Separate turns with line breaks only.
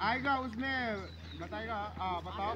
आएगा उसमें बताएगा आ बताओ।